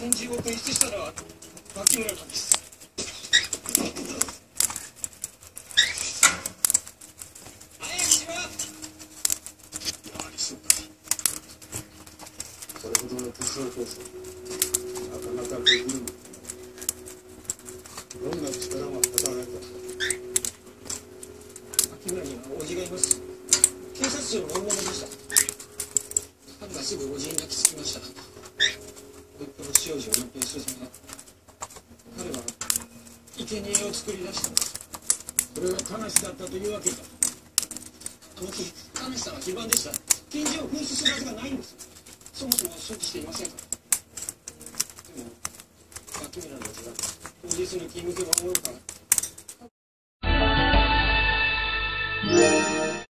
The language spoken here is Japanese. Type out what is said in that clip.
拳銃を紛失したのは牧村なんですそれほどの武装こそなかなかできるどんな力が働いた。牧村には叔父がいます警察庁の大物でした彼がすぐ叔父に泣きつきました。の不祥事を隠蔽するため彼は生贄を作り出したんですそれが悲しだったというわけかあの日悲しさんは非番でした。拳銃を紛失するはずがないんですそもそも処置していませんからでも脇村の手が当日の勤務所を守るから